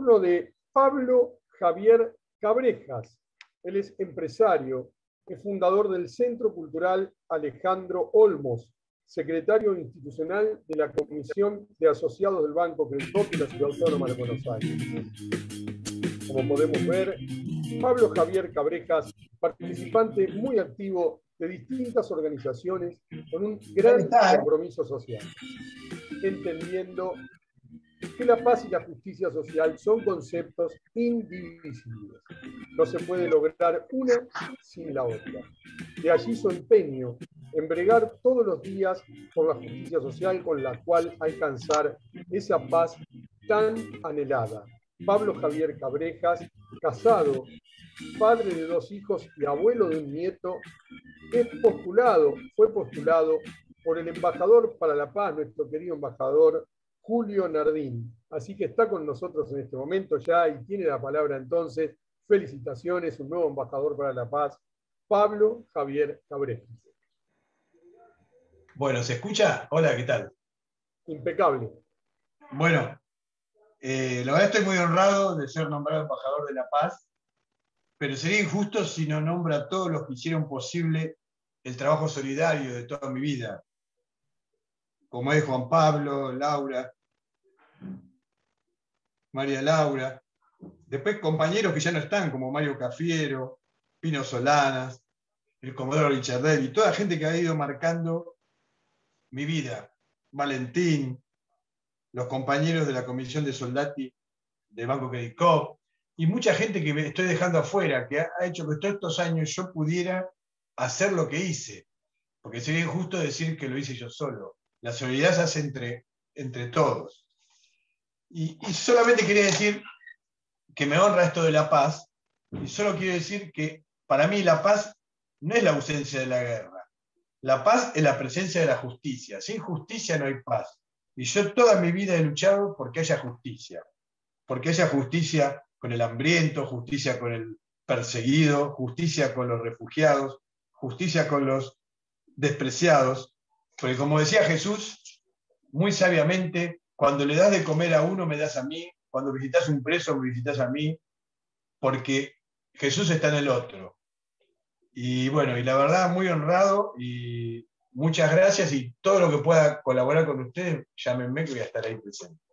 turno de Pablo Javier Cabrejas. Él es empresario, es fundador del Centro Cultural Alejandro Olmos, secretario institucional de la Comisión de Asociados del Banco Creditop y la Ciudad Autónoma de Buenos Aires. Como podemos ver, Pablo Javier Cabrejas, participante muy activo de distintas organizaciones con un gran compromiso social, entendiendo que la paz y la justicia social son conceptos indivisibles. No se puede lograr una sin la otra. De allí su empeño en bregar todos los días por la justicia social con la cual alcanzar esa paz tan anhelada. Pablo Javier Cabrejas, casado, padre de dos hijos y abuelo de un nieto, es postulado, fue postulado por el embajador para la paz, nuestro querido embajador Julio Nardín. Así que está con nosotros en este momento ya y tiene la palabra entonces. Felicitaciones, un nuevo embajador para la paz, Pablo Javier Cabrejas. Bueno, ¿se escucha? Hola, ¿qué tal? Impecable. Bueno, eh, la verdad estoy muy honrado de ser nombrado embajador de la paz, pero sería injusto si no nombro a todos los que hicieron posible el trabajo solidario de toda mi vida, como es Juan Pablo, Laura, María Laura, después compañeros que ya no están, como Mario Cafiero, Pino Solanas, el Comodoro Richardelli, toda gente que ha ido marcando mi vida, Valentín, los compañeros de la Comisión de Soldati del Banco Credit y mucha gente que me estoy dejando afuera, que ha hecho que todos estos años yo pudiera hacer lo que hice, porque sería injusto decir que lo hice yo solo. La solidaridad se hace entre, entre todos. Y, y solamente quería decir que me honra esto de la paz, y solo quiero decir que para mí la paz no es la ausencia de la guerra. La paz es la presencia de la justicia. Sin justicia no hay paz. Y yo toda mi vida he luchado porque haya justicia. Porque haya justicia con el hambriento, justicia con el perseguido, justicia con los refugiados, justicia con los despreciados. Porque como decía Jesús, muy sabiamente, cuando le das de comer a uno, me das a mí, cuando visitas un preso, me visitas a mí, porque Jesús está en el otro. Y bueno, y la verdad, muy honrado y muchas gracias y todo lo que pueda colaborar con ustedes, llámenme que voy a estar ahí presente.